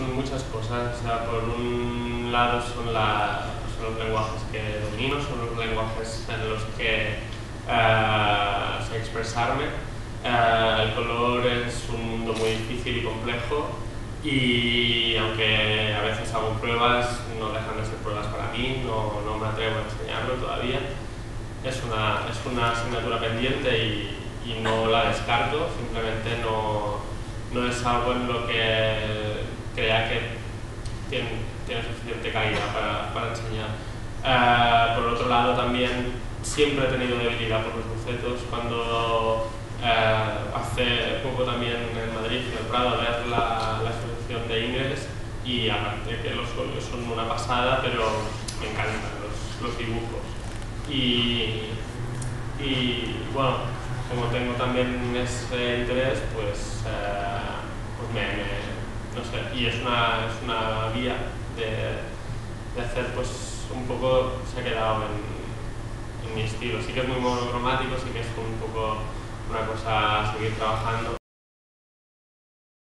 son muchas cosas. O sea, por un lado son, la, son los lenguajes que domino, son los lenguajes en los que uh, sé expresarme. Uh, el color es un mundo muy difícil y complejo y aunque a veces hago pruebas, no dejan de ser pruebas para mí, no, no me atrevo a enseñarlo todavía. Es una, es una asignatura pendiente y, y no la descarto, simplemente no, no es algo en lo que tiene, tiene suficiente calidad para, para enseñar. Uh, por otro lado, también siempre he tenido debilidad por los bocetos. Cuando uh, hace poco también en Madrid, en el Prado, ver la, la exposición de Ingres y aparte que los folios son una pasada, pero me encantan los, los dibujos. Y, y bueno, como tengo también ese interés, pues, uh, pues me, me, no sé, y es una, es una vía de, de, hacer, pues un poco, se ha quedado en, en mi estilo. Sí que es muy monocromático, sí que es un poco una cosa a seguir trabajando,